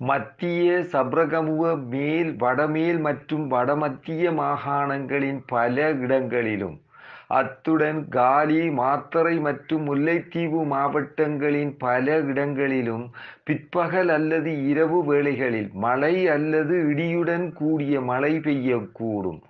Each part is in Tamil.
மத்திய சப்ரகமுவ மேல் வடமேல் மற்றும் வடமத்திய மாகாணங்களின் பல இடங்களிலும் அத்துடன் காலி மாத்தறை மற்றும் முல்லைத்தீவு மாவட்டங்களின் பல இடங்களிலும் பிற்பகல் அல்லது இரவு வேளைகளில் மழை அல்லது இடியுடன் கூடிய மழை பெய்யக்கூடும்.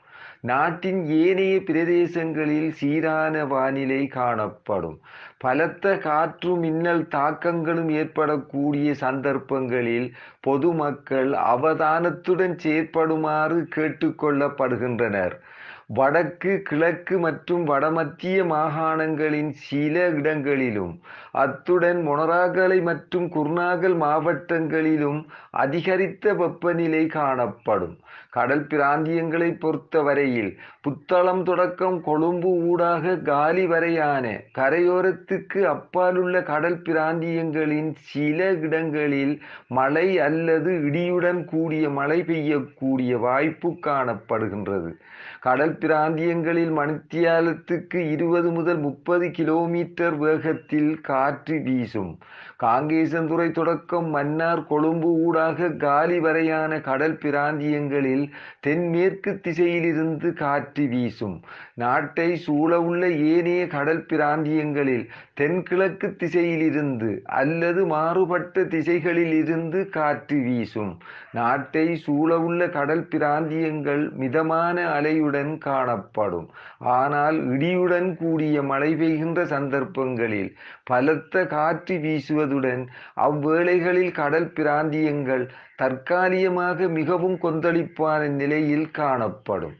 நாட்டின் ஏனைய பிரதேசங்களில் சீரான வானிலை காணப்படும். பலத்த காற்று மின்னல் தாக்கங்களும் ஏற்படக்கூடிய சந்தர்ப்பங்களில் பொதுமக்கள் அவதானத்துடன் செயற்படுமாறு கேட்டுக்கொள்ளப்படுகின்றனர் வடக்கு கிழக்கு மற்றும் வடமத்திய மாகாணங்களின் சில இடங்களிலும் அத்துடன் மொனராகலை மற்றும் குர்நாகல் மாவட்டங்களிலும் அதிகரித்த வெப்பநிலை காணப்படும். கடல் பிராந்தியங்களை பொறுத்தவரையில் புத்தளம் தொடக்கம் கொழும்பு ஊடாக காலி வரையான கரையோரத்துக்கு அப்பாலுள்ள கடல் பிராந்தியங்களின் சில இடங்களில் மழை அல்லது இடியுடன் கூடிய மழை பெய்யக்கூடிய வாய்ப்பு காணப்படுகின்றது. கடல் பிராந்தியங்களில் மணித்தியாலத்துக்கு இருபது முதல் முப்பது கிலோமீட்டர் வேகத்தில் காற்று வீசும். காங்கேசந்துறை தொடக்கம் மன்னார் கொழும்பு ஊடாக காலி வரையான கடல் பிராந்தியங்களில் தென்மேற்கு திசையிலிருந்து காற்று வீசும். நாட்டை சூழவுள்ள ஏனைய கடல் பிராந்தியங்களில் தென்கிழக்கு திசையிலிருந்து அல்லது மாறுபட்ட திசைகளில் இருந்து காற்று வீசும். நாட்டை சூழவுள்ள கடல் பிராந்தியங்கள் மிதமான அலையுடன் காணப்படும். ஆனால் இடியுடன் கூடிய மழை பெய்கின்ற சந்தர்ப்பங்களில் பலத்த காற்று வீசுவதுடன் அவ்வேளைகளில் கடல் பிராந்தியங்கள் தற்காலிகமாக மிகவும் கொந்தளிப்பான நிலையில் காணப்படும்.